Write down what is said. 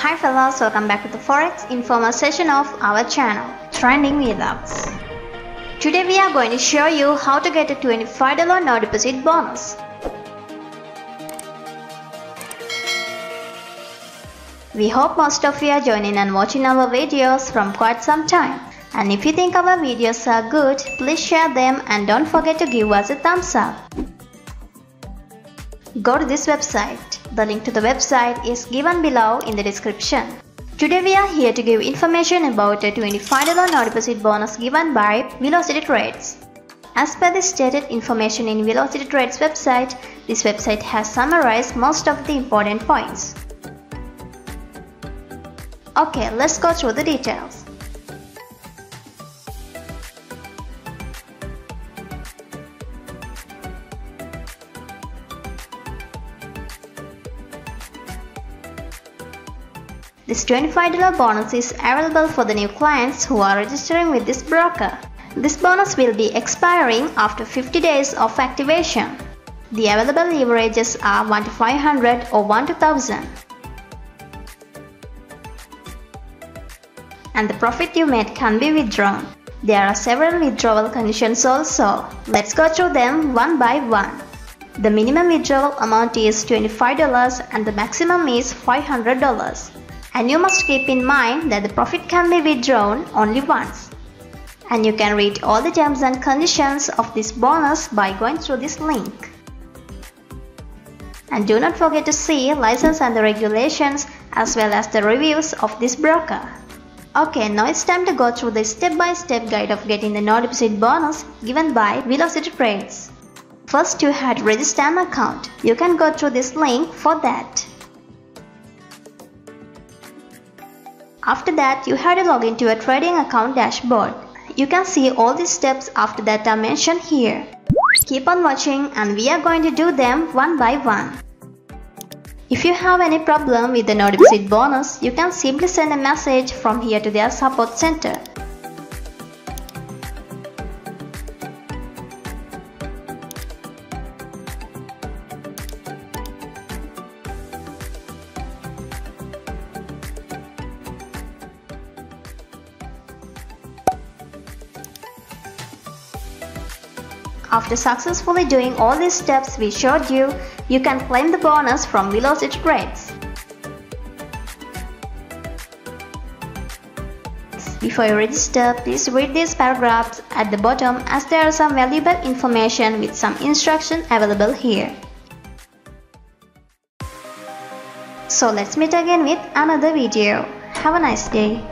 Hi fellas, welcome back to the Forex Informal session of our channel, Trending with. Today we are going to show you how to get a $25 no deposit bonus. We hope most of you are joining and watching our videos from quite some time. And if you think our videos are good, please share them and don't forget to give us a thumbs up. Go to this website. The link to the website is given below in the description. Today we are here to give information about a $25 no deposit bonus given by Velocity Trades. As per the stated information in Velocity Trades website, this website has summarized most of the important points. Okay, let's go through the details. This $25 bonus is available for the new clients who are registering with this broker. This bonus will be expiring after 50 days of activation. The available leverages are 1 to 500 or 1 to 1000. And the profit you made can be withdrawn. There are several withdrawal conditions also. Let's go through them one by one. The minimum withdrawal amount is $25 and the maximum is $500. And you must keep in mind that the profit can be withdrawn only once. And you can read all the terms and conditions of this bonus by going through this link. And do not forget to see license and the regulations as well as the reviews of this broker. Okay, now it's time to go through the step-by-step -step guide of getting the no deposit bonus given by Velocity Trades. First you had register an account. You can go through this link for that. After that, you have to log into your trading account dashboard. You can see all these steps after that are mentioned here. Keep on watching and we are going to do them one by one. If you have any problem with the no bonus, you can simply send a message from here to their support center. After successfully doing all these steps we showed you, you can claim the bonus from Velocity Trades. Before you register, please read these paragraphs at the bottom as there are some valuable information with some instruction available here. So let's meet again with another video. Have a nice day.